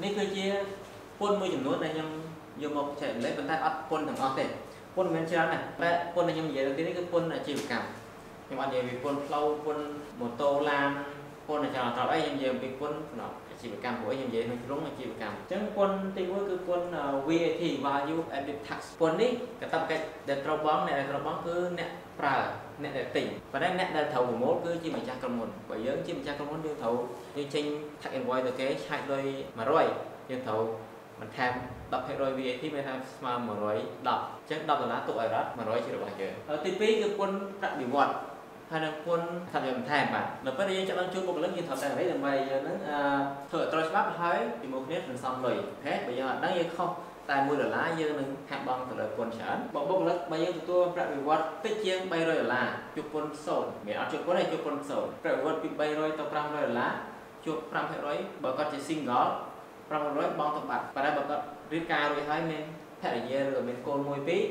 នេះគឺជាពន្ធមួយចំនួនដែលខ្ញុំយកមកចែករំលែកប៉ុន្តែអត់ពន្ធទាំងអស់ទេពន្ធមិនមែនច្រើនណាស់តែពន្ធដែលខ្ញុំនិយាយទៅទីនេះគឺពន្ធអាជីវកម្មខ្ញុំអត់និយាយពីពន្ធផ្លូវពន្ធម៉ូតូឡាន ពន្ធចរាចរណ៍អីខ្ញុំនិយាយអំពីពន្ធសំណងអាជីវកម្មព្រោះខ្ញុំនិយាយក្នុងជ្រុងអាជីវកម្មអញ្ចឹងពន្ធទីមួយគឺពន្ធ VAT value added tax ពន្ធនេះកាតព្វកិច្ចដែលត្រូវបង់អ្នកដែលត្រូវបង់គឺអ្នកប្រើអ្នកដែលទិញប៉ុន្តែអ្នកដែលត្រូវប្រមូលគឺជាម្ចាស់ក្រុមហ៊ុនបើយើងជាម្ចាស់ក្រុមហ៊ុនយើងត្រូវយើងចេញ tax invoice ទៅគេឆាយលុយ100យើងត្រូវបន្ថែម10% VAT មានថាស្មើ110អញ្ចឹង10ដុល្លារទុកឲ្យរដ្ឋ100ជារបស់យើងទី2គឺពន្ធប្រាក់បៀវត្ស ហើយនឹងពន្ធថាវាបន្ថែមបាទនៅពេលដែលយើងចាប់បានជួបបុគ្គលិកយើងត្រូវតែអ្វីដើម្បីយើងនឹងធ្វើឲ្យត្រូវច្បាប់ហើយជាមួយគ្នាសន្សំលុយហេបើយើងអត់ដឹងយើងខុសតែ1ដុល្លារយើងនឹងហាក់បង់ទៅលើពន្ធច្រើនបើបុគ្គលិកបើយើងទទួលប្រាក់បៀវត្សតិចជាង300ដុល្លារជួបពន្ធ0មានអត់ជួបពន្ធទេជួបពន្ធ0ប្រាក់បៀវត្សពី300ទៅ500ដុល្លារជួប5%បើគាត់ជា single 500បង់ទៅបាត់ប៉ុន្តែបើគាត់រៀបការរួចហើយមានភរិយាឬក៏មានកូនមួយពីរ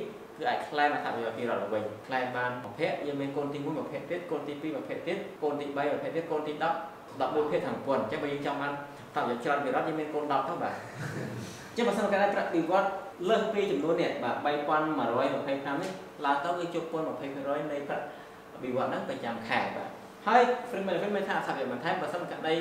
គឺអាចខ្លែងអត្ថប្រយោជន៍ពីរដ្ឋវិញខ្លែងបានប្រភេទយើងមានកូនទី1ប្រភេទទៀតកូនទី2ប្រភេទទៀតកូនទី3ប្រភេទទៀតកូនទី10 11ភេទខាងពន្ធអញ្ចឹងបើយើងចង់បានអត្ថប្រយោជន៍ច្រើនពីរដ្ឋយើងមានកូន10ទៅបាទអញ្ចឹងបើសិនគេប្រាក់ពីវត្តលើសពីចំនួននេះបាទ3125នេះឡើងទៅគឺជប់ពន្ធ20%នៃប្រាក់ពីវត្តហ្នឹងប្រចាំខែបាទហើយ free benefit មានថាអត្ថប្រយោជន៍បន្ថែមបើសិនករណី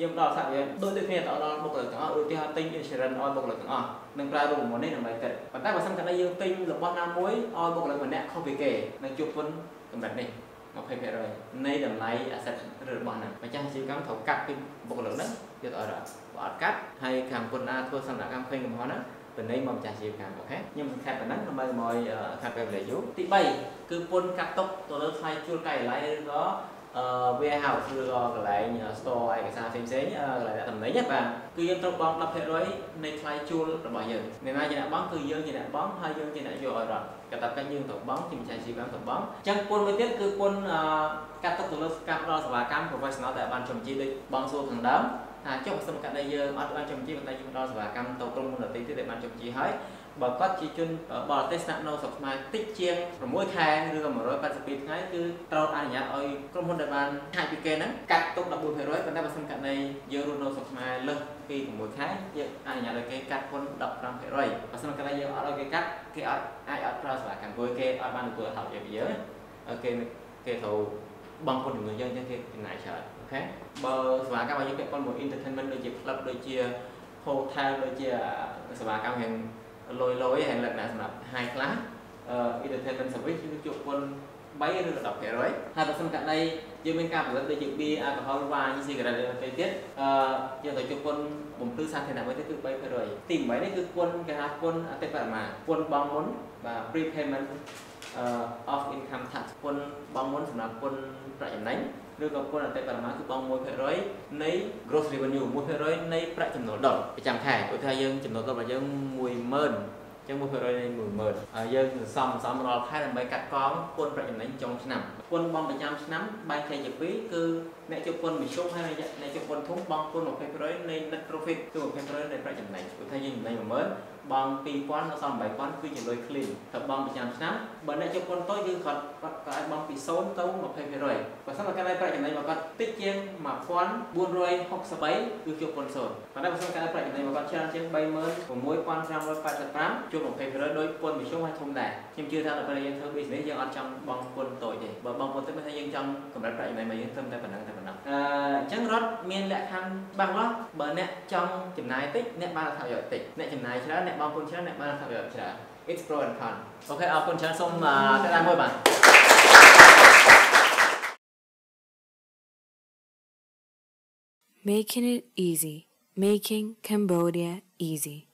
យើងផ្ដល់អត្ថប្រយោជន៍ដូចដូចគ្នាទៅដល់បុគ្គលិកទាំងអស់ឧទាហរណ៍ទិញ insurance ឲ្យបុគ្គលិកទាំងអស់ នឹងប្រើរូបមន្តនេះដើម្បីគិតប៉ុន្តែបើសិនករណីយើងទិញរបស់ណាមួយឲ្យបុគ្គលិកម្នាក់ខុសពីគេនឹងជួបពន្ធកម្រិតនេះ20%នៃតម្លៃ asset របស់ហ្នឹងម្ចាស់អាជីវកម្មត្រូវកាត់ពីបុគ្គលិកហ្នឹងយកទៅឲ្យរដ្ឋបើអត់កាត់ហើយខាងពន្ធណាធ្វើសកម្មកម្មឃើញកំហុសហ្នឹងបណ្ដេញមកម្ចាស់អាជីវកម្មអូខេខ្ញុំសង្ខេបប៉ុណ្ណឹងដើម្បីមកខាត់ពេលវេលាយូរទី3គឺពន្ធកាត់ទុកទៅលើថ្លៃជួលការិយាល័យឬក៏អឺ warehouse ឬក៏កន្លែង store ឯកសារផ្សេងៗកន្លែងដាក់តំណែងបាទគឺយើងត្រូវបង់10%នៃថ្លៃជួលរបស់យើងមានន័យជាអ្នកបង់គឺយើងជាអ្នកបង់ហើយយើងជាអ្នកយកឲ្យរដ្ឋកតាបកិច្ចយើងត្រូវបង់ជាម្ចាស់ជីវកម្មត្រូវបង់អញ្ចឹងពន្ធមួយទៀតគឺពន្ធកាត់ទុកទៅលើការផ្ដល់សេវាកម្ម professional ដែលបានចំជីដូចបងសួរខាងដើមថាចុះសំកាត់ដែលយើងអត់បានចំជីប៉ុន្តែយើងផ្ដល់សេវាកម្មទៅក្រុមហ៊ុនដទៃទៀតដែលបានចំជីហើយបើគាត់ជាជនបរទេសស្នាក់នៅស្រុកខ្មែរតិចជាង6ខែឬក៏ 182ថ្ងៃគឺត្រូវអនុញ្ញាតឲ្យក្រុមហ៊ុនដែលបានឆាយពីគេហ្នឹងកាត់ទុក14%ប៉ុន្តែបើសិនករណីយើងរស់នៅស្រុកខ្មែរលើសពី6ខែយើងអនុញ្ញាតឲ្យគេកាត់ពន្ធ15%បើសិនករណីយើងអត់ឲ្យគេកាត់គេអត់អាចអត់ប្រើសេវាកម្មព្រោះគេអត់បានទទួលអត្ថប្រយោជន៍ពីយើងគេគេត្រូវបង់ពន្ធជាមួយយើងចឹងគេចំណាយច្រើនអូខេបើសេវាកម្មរបស់យើងពាក់ព័ន្ធមួយ entertainment ដូចជា club ដូចជា hotel ដូចជាសេវាកម្មយ៉ាងលុយលុយហើយលក្ខណៈសម្រាប់ high class អឺ entertainment service គឺជួបពន្ធ 3ឬក៏10%ហើយបើសិនករណីយើងមានការផលិតដូចជា beer alcohol wine cigarette ទៅទៀតអឺយើងទៅជួបពន្ធបំភ្លឺសាធារណៈមួយទៀតគឺ3%ទី8នេះគឺពន្ធគេហៅពន្ធអតិបរមាពន្ធបង់មុនបាទ prepayment of income tax ពន្ធបង់មុនសម្រាប់ពន្ធប្រាក់ចំណេញឬក៏ពន្ធអតិបរមាគឺបង់1%នៃ gross revenue 1%នៃប្រាក់ចំណូលដុលប្រចាំខែឧទាហរណ៍យើងចំណូលដុលរបស់យើង10000 ចឹង1%នៃ10000ហើយយើងសន្សំសំរាល់ខែដើម្បីកាត់កងពន្ធប្រាក់ចំណេញចុងឆ្នាំពន្ធបង់ប្រចាំឆ្នាំបែងចែកជាពីរគឺអ្នកជប់ពន្ធមធ្យមហើយអ្នកជប់ពន្ធធំបង់ពន្ធ20%នៃ net profit គឺ20%នៃប្រាក់ចំណេញឧទាហរណ៍យើងចំណេញ10000បង់2000ដល់8000គឺជាលុយ clean ទៅបង់ប្រចាំឆ្នាំបើអ្នកជប់ពន្ធតូចគឺគាត់គាត់ក៏អាចបង់ពី0ទៅ20%បើសិនបើគាត់ឲ្យប្រាក់ចំណេញរបស់គាត់តិចជាង1463គឺជប់ពន្ធ0ប៉ុន្តែបើសិនគាត់ឲ្យប្រាក់ចំណេញរបស់គាត់ ច្រើនជាង36585ជួប20%ដោយពន្ធមធ្យមហើយធំដែរខ្ញុំជឿថាដល់ពេលយើងធ្វើ business យើងអត់ចង់បង់ពន្ធតូចទេបើបង់ពន្ធទៅមានថាយើងចង់កម្រិតប្រាក់ចំណេញរបស់យើងត្រឹមតែប៉ុណ្ណឹងតែប៉ុណ្ណឹងអឺអញ្ចឹងរដ្ឋមានលក្ខខណ្ឌច្បាស់លាស់បើអ្នកចង់ចំណាយតិចអ្នកបានអត្ថប្រយោជន៍តិចអ្នកចំណាយច្រើនអ្នកបងប្អូនច្រើនអ្នកបានអត្ថប្រយោជន៍ច្រើន it's pro and con អូខេអរគុណច្រើនសូមតែតាមមួយបាទ Making it easy, making Cambodia easy.